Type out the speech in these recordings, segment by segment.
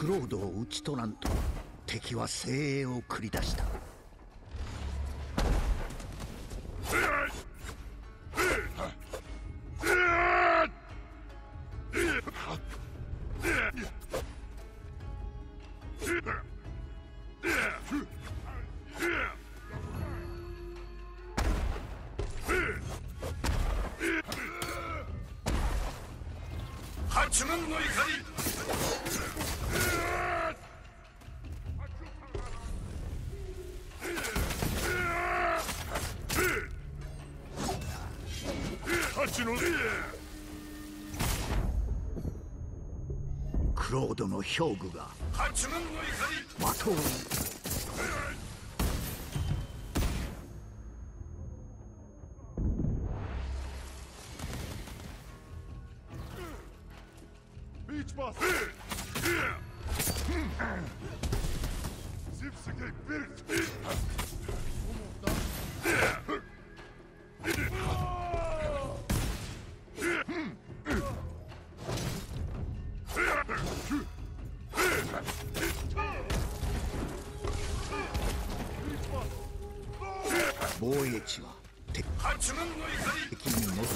クロードを討ち取らんと敵は精鋭を繰り出した。教具が。八門防衛地は敵に戻る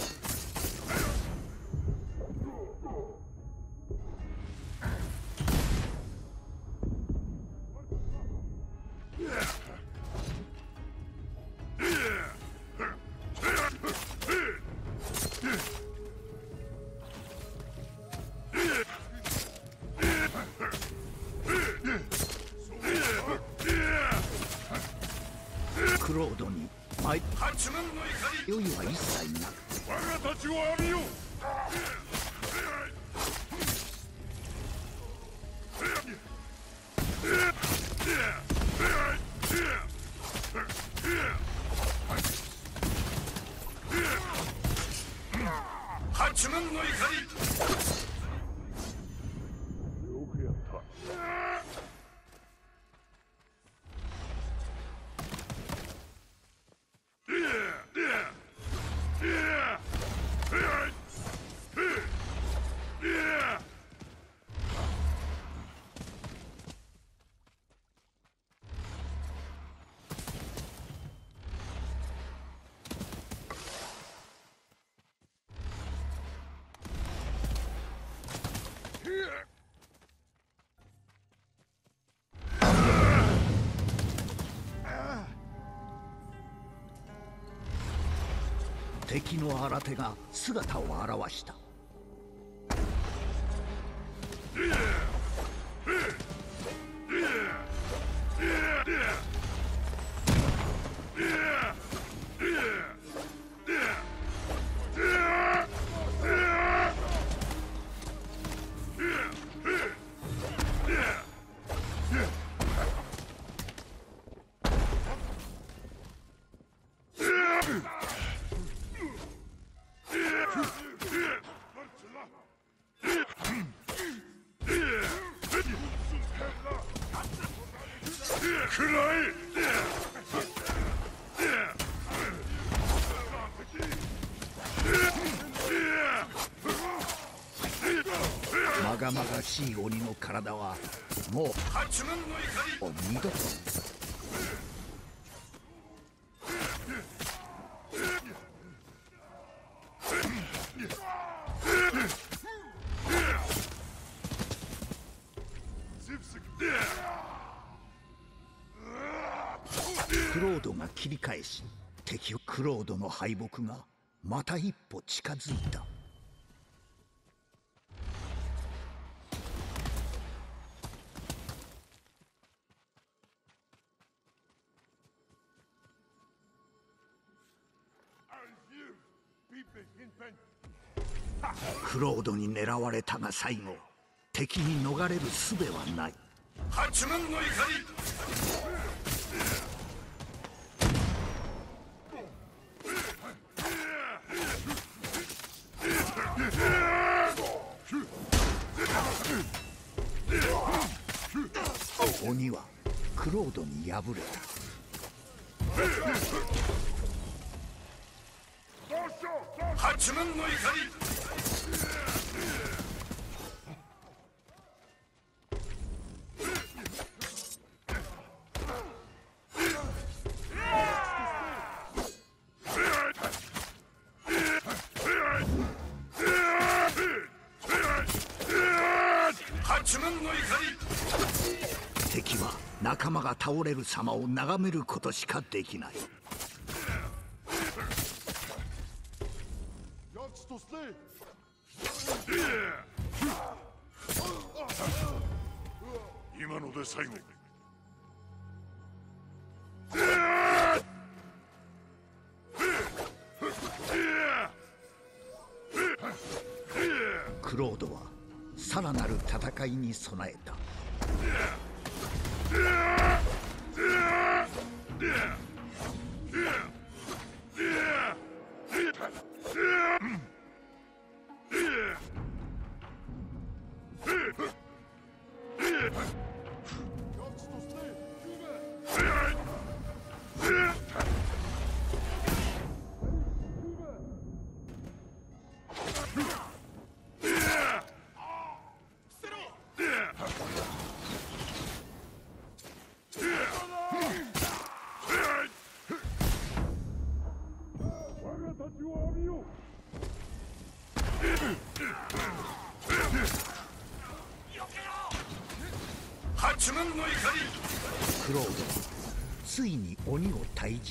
敵の新手が姿を現した。しい鬼の体はもう二度とクロードが切り返し敵をクロードの敗北がまた一歩近づいた。ロードに狙われたが最後敵に逃れる術はない。八門の怒り。鬼はクロードに敗れた八門の怒り。敵は仲間が倒れる様を眺めることしかできない。で最後。クロードはさらなる戦いに備えた。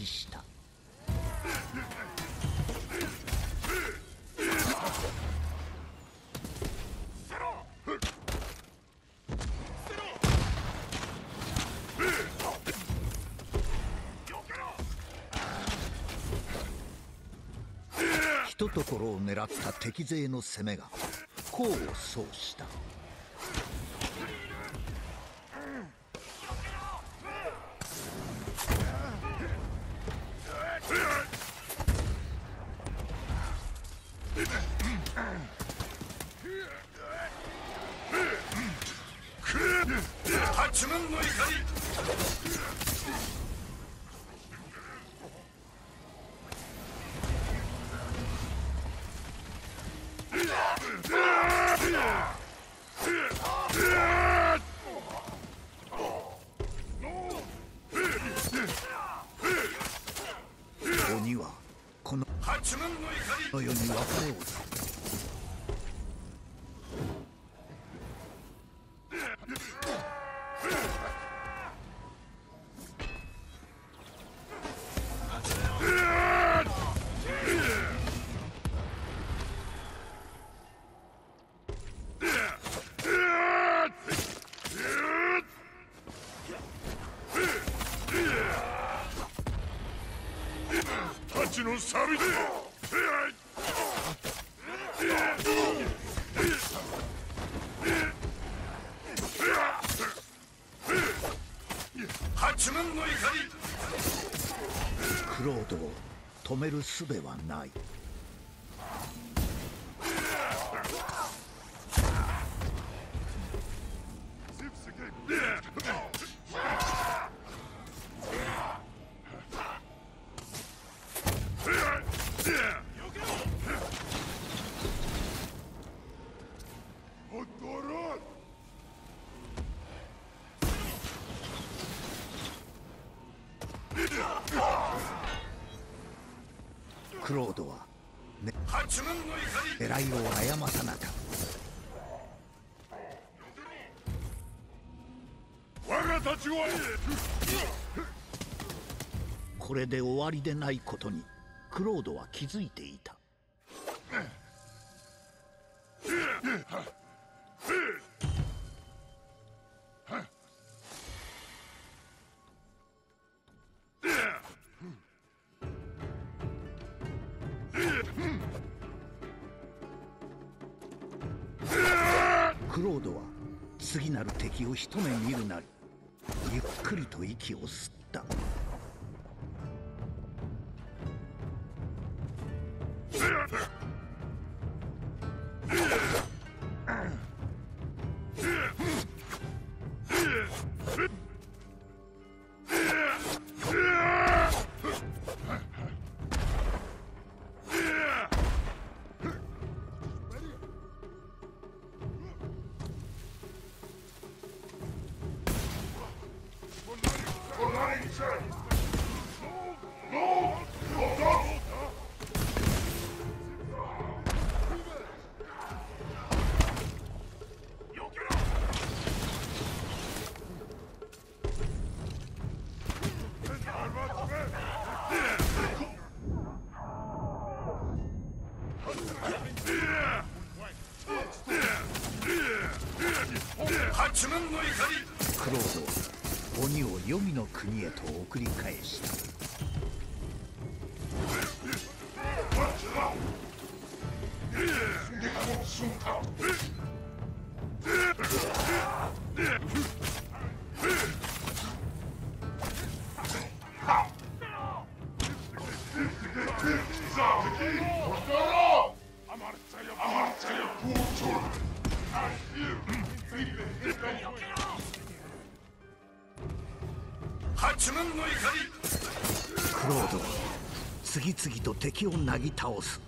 を退治した。ひとところを狙った敵勢の攻めが功を奏した。八幡の怒りクロードを止める術はない。これで終わりでないことにクロードは気づいていた。クロードは次なる敵を一目見るなりゆっくりと息を吸った。クロードは次々と敵をなぎ倒す。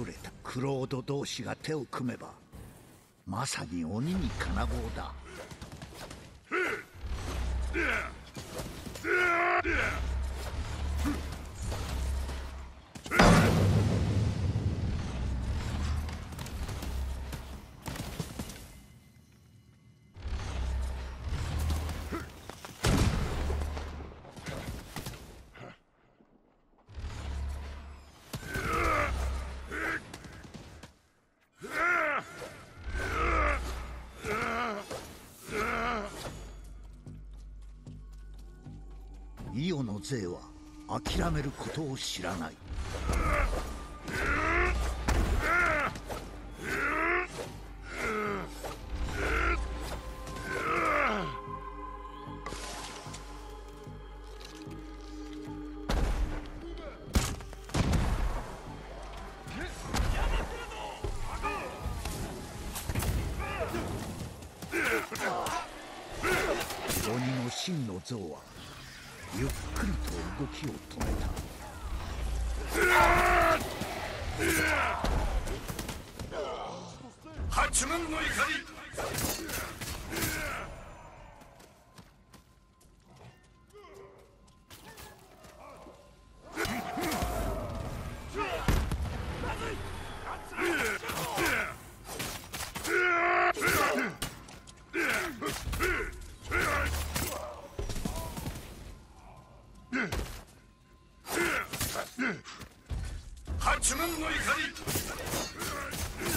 ドに敗れたクロード同士が手を組めばまさに鬼に金棒だ。勢は諦めることを知らない。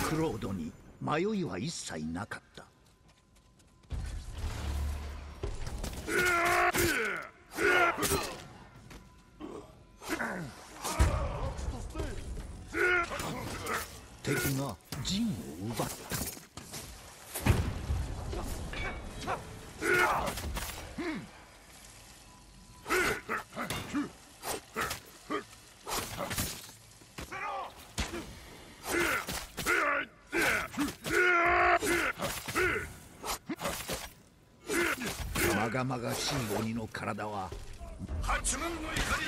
クロードに迷いは一切なかった敵が陣を奪ったまがまがしい鬼の体は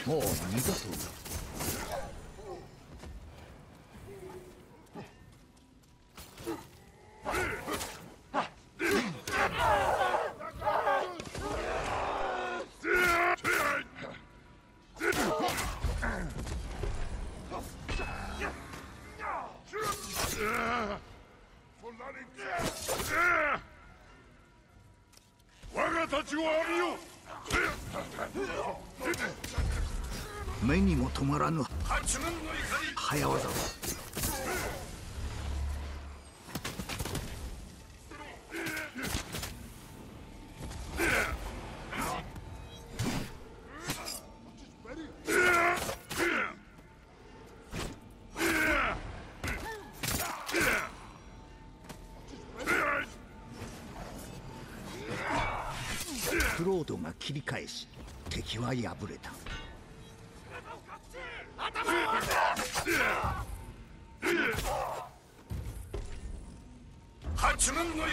もう二度とドが切り返し敵は敗れた。八幡の怒り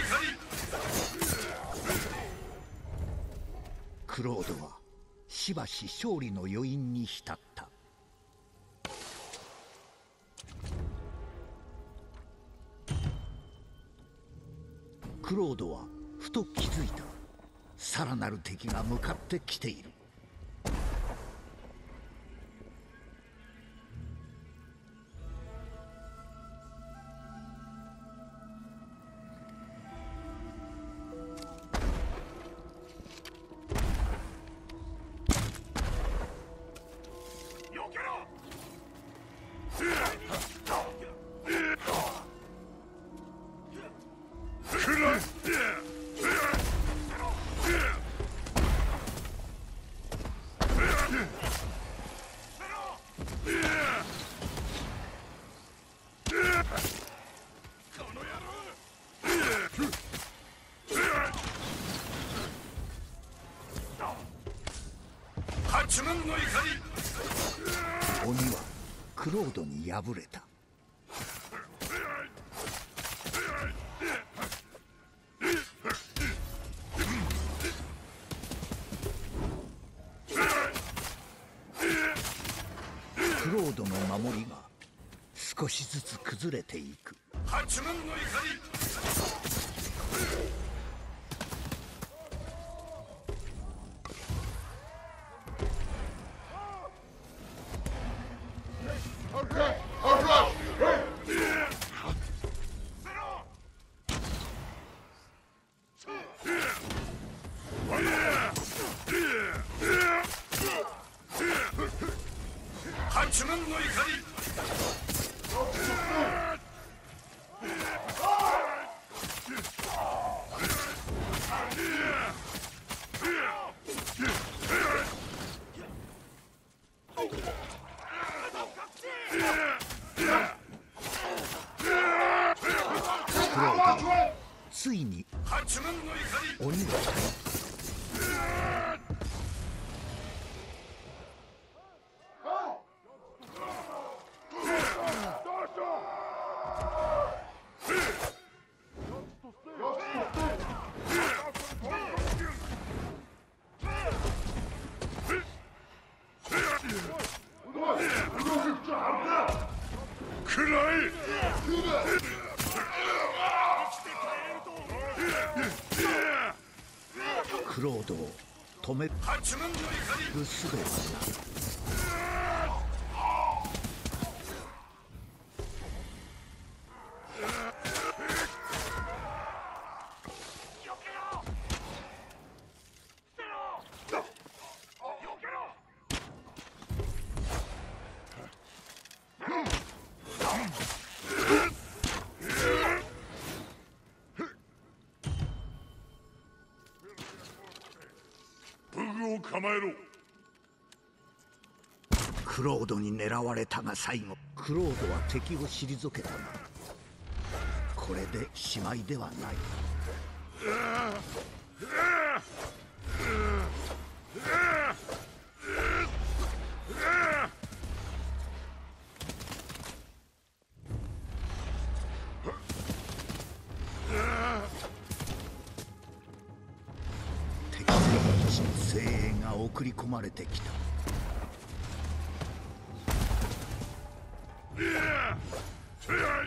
クロードはしばし勝利の余韻に浸った。クロードはふと気づいた。さらなる敵が向かってきている。ロードに敗れた。止めるが最後クロードは敵を退けたがこれでしまいではない。敵戦士の精鋭が送り込まれてきた。我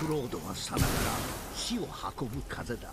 クロードはさながら死を運ぶ風だ。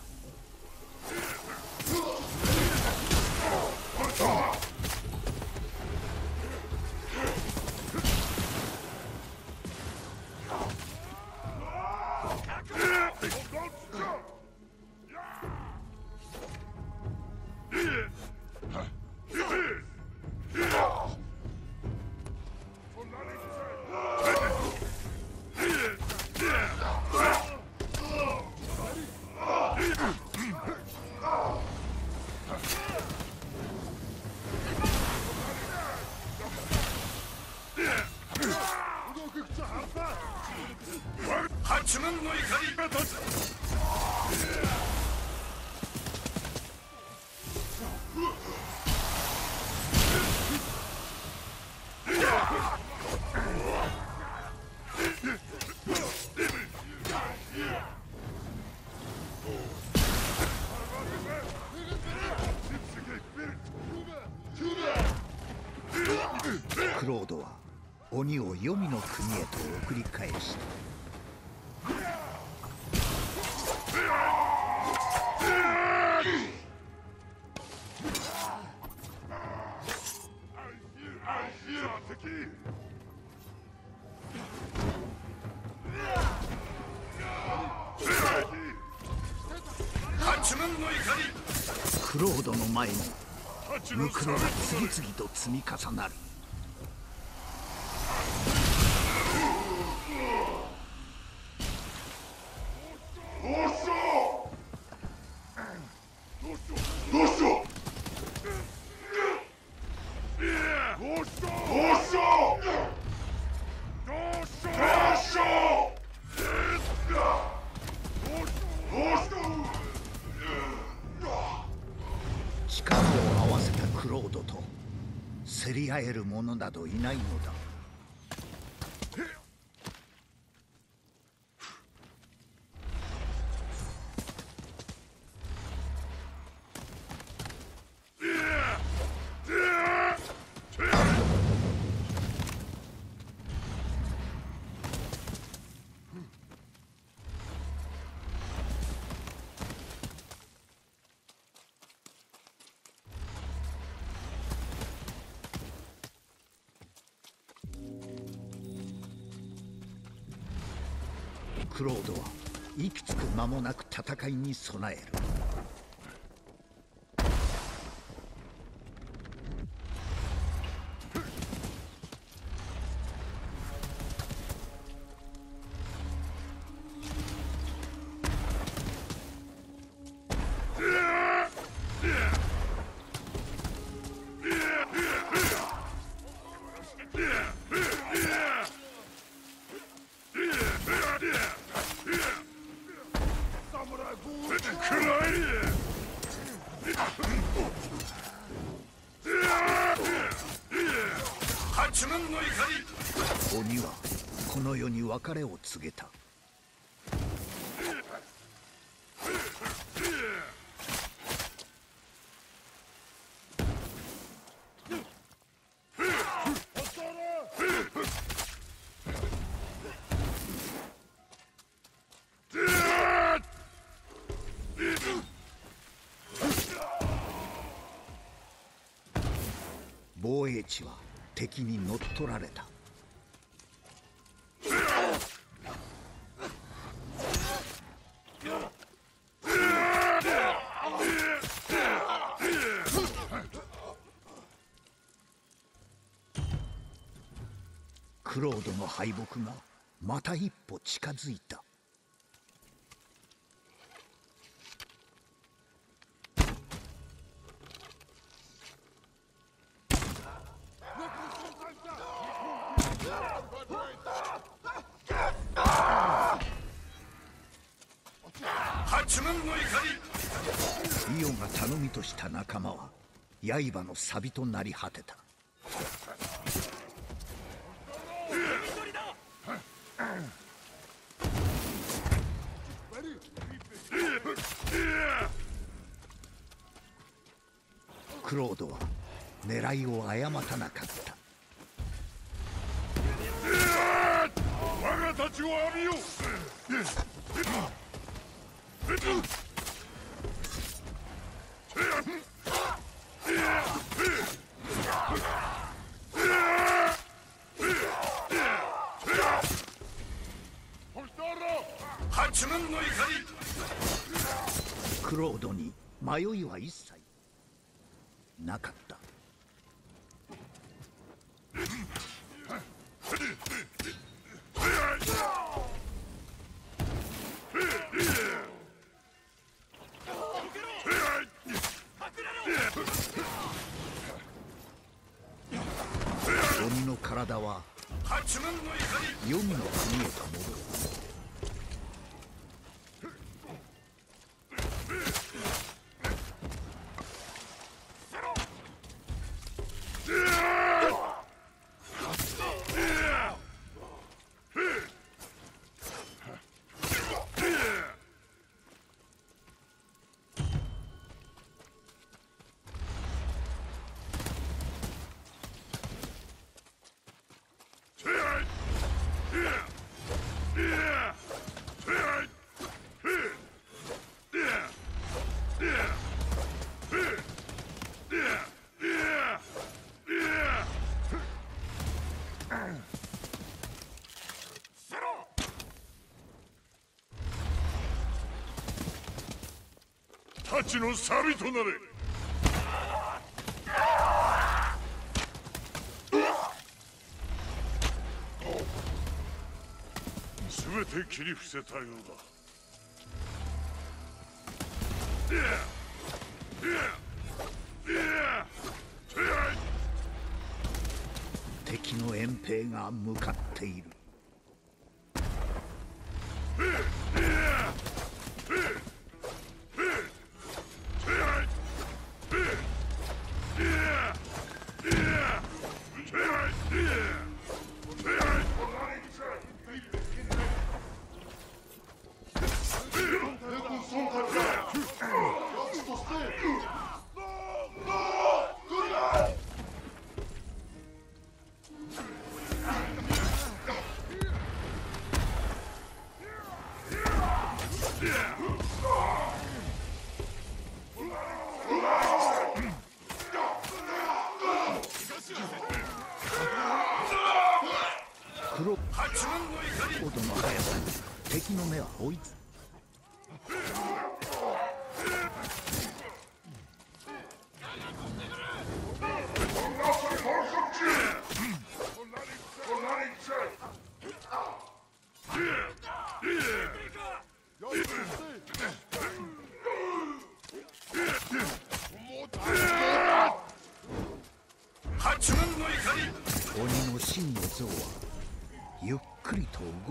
クロードの前にムクロが次々と積み重なる。などクロードはいくつく間もなく戦いに備える。れを告げた。防衛地は敵に乗っ取られた。クロードの敗北がまた一歩近づいた。イオが頼みとした仲間は刃の錆となり果てた。八門の怒り黄泉の国へと戻る太刀の錆となれ。全て切り伏せたようだ。敵の遠兵が向かっている。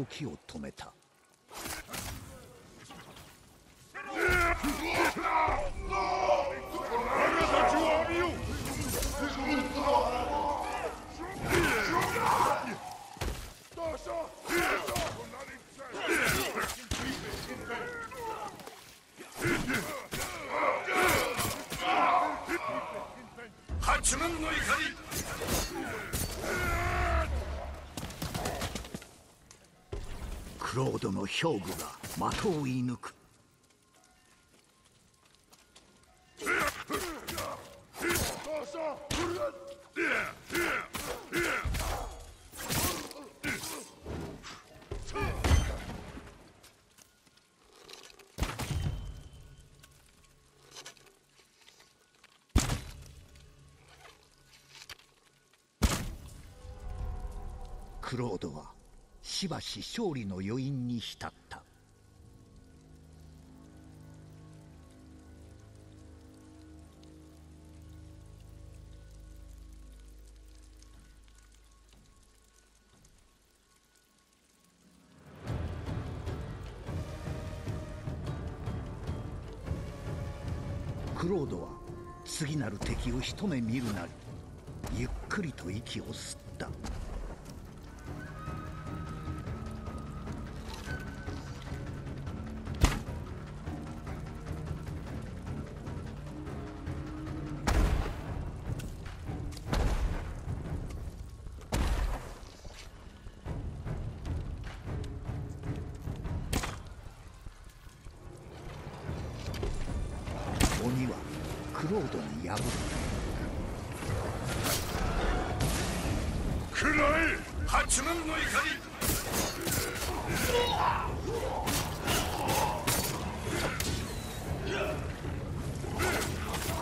りと動きを止めた我が太刀を浴びよ八門の怒りクロードの兵具が的を射抜くし勝利の余韻に浸った。クロードは次なる敵を一目見るなりゆっくりと息を吸った。クロードに敗れ食らえ八幡の怒り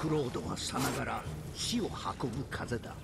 クロードはさながら死を運ぶ風だ。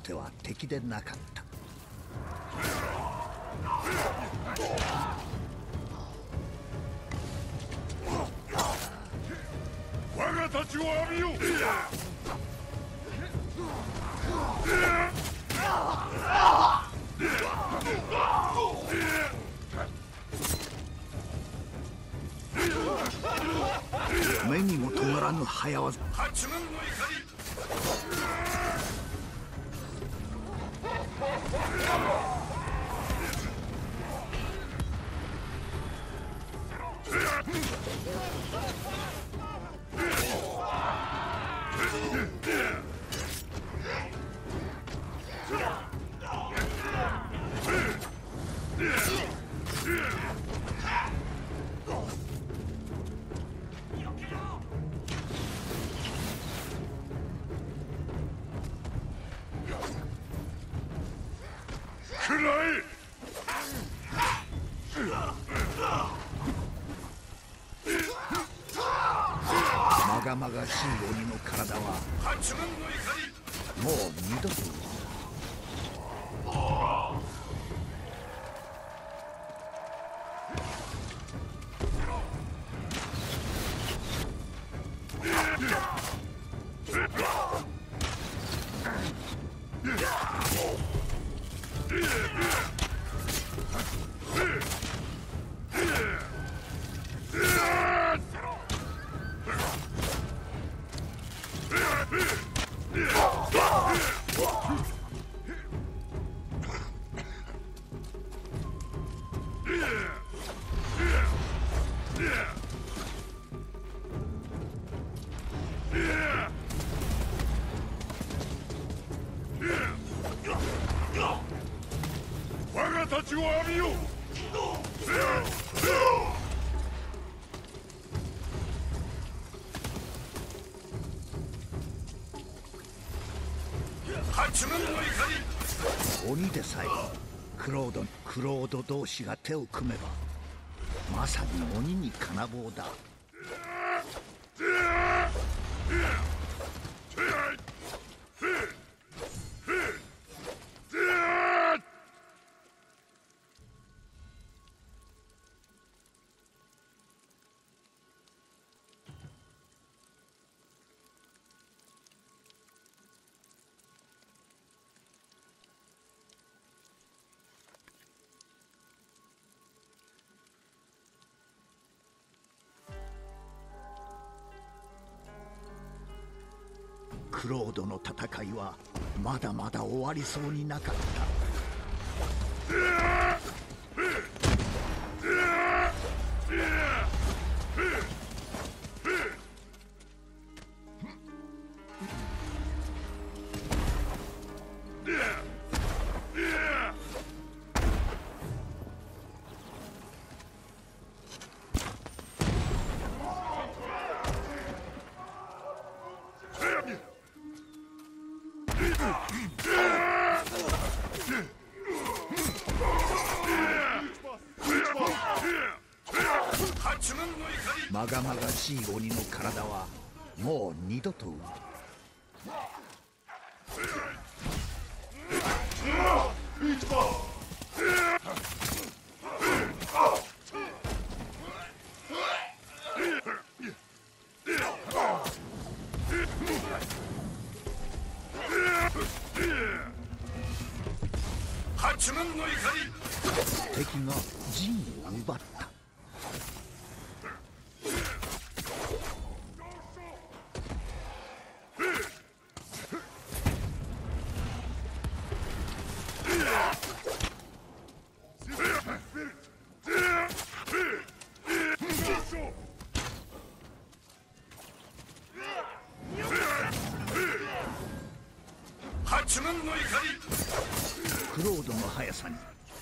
っては敵でなかった。我がを浴びよ目にも止まらぬ早業。八幡の怒り食我クロードクロード同士が手を組めばまさに鬼に金棒だ。クロードの戦いはまだまだ終わりそうになかった。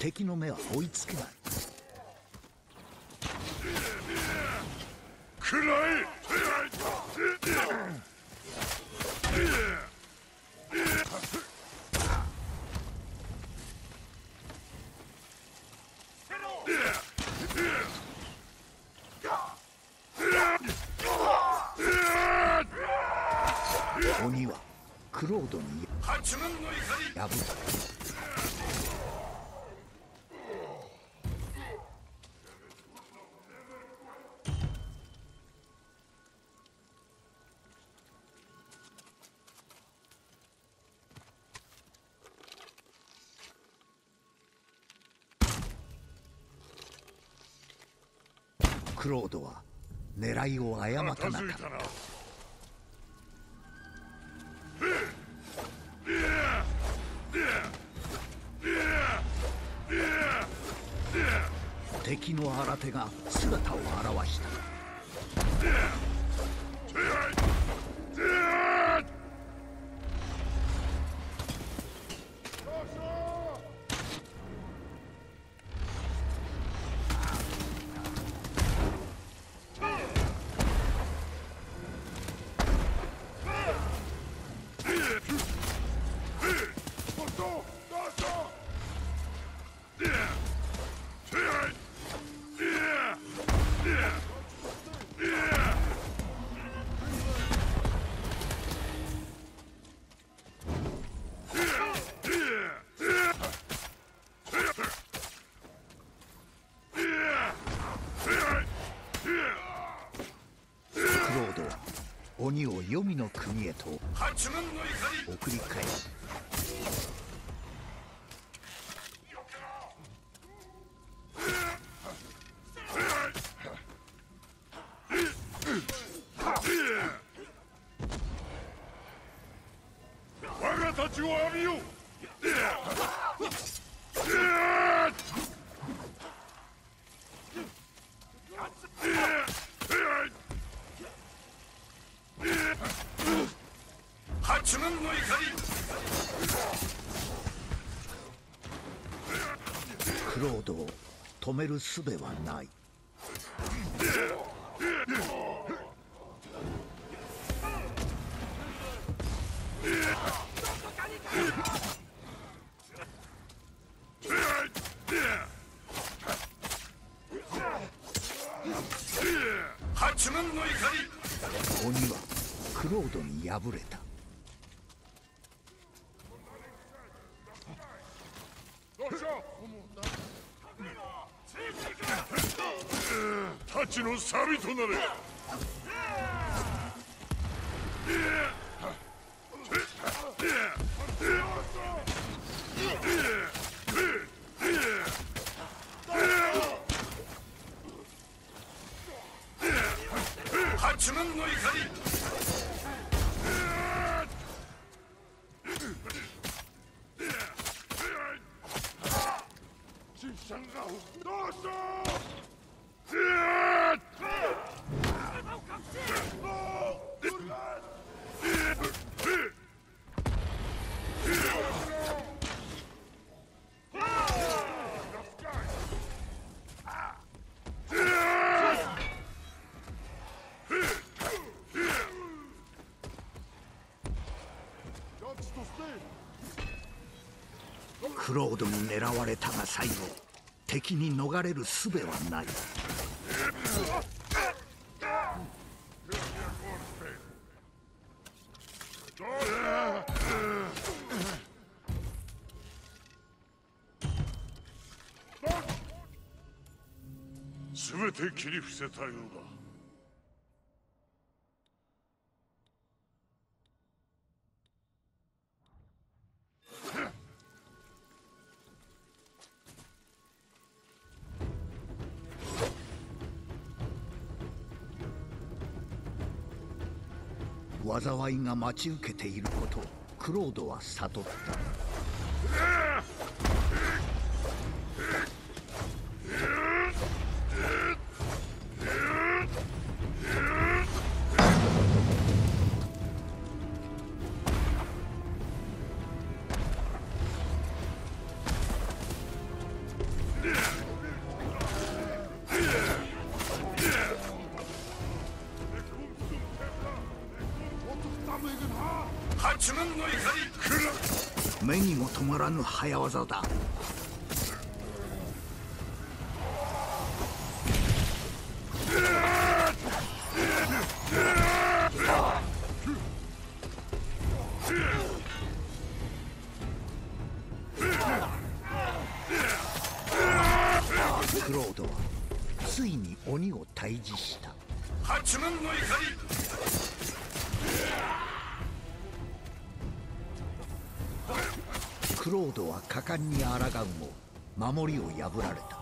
敵の目は追いつけない。クロードは狙いを誤ったなか片付いた敵の新手が姿を現した。黄泉の国へと送り返しクロードを止める術はない。八軍の怒り。鬼はクロードに敗れたクロードに狙われたが最後敵に逃れる術はない。全て切り伏せたようだ。敗が待ち受けていることをクロードは悟った。早業だ。クロードはついに鬼を退治した。八門の怒りクロードは果敢に抗うも守りを破られた。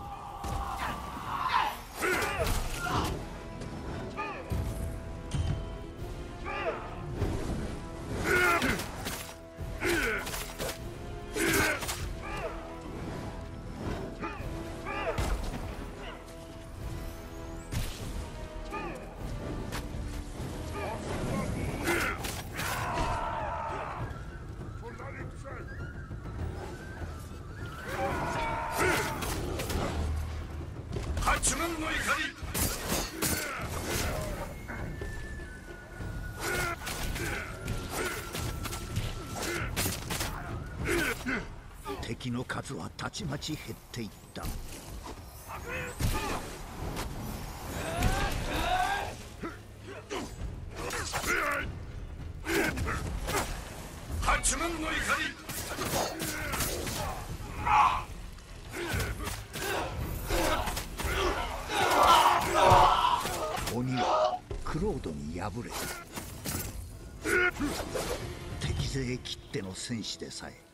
ち減っていった。八門の怒り。鬼はクロードに敗れた。敵勢切っての戦士でさえ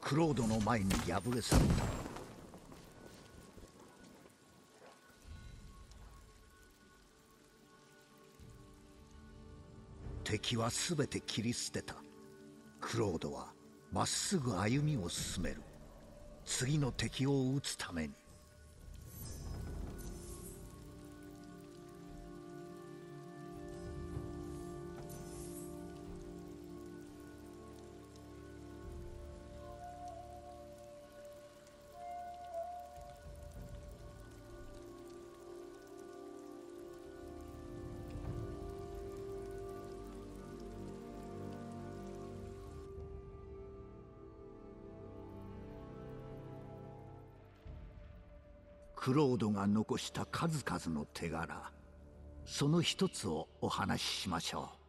クロードの前に敗れ去った敵は全て切り捨てた。クロードはまっすぐ歩みを進める。次の敵を撃つために。クロードが残した数々の手柄。その一つをお話ししましょう。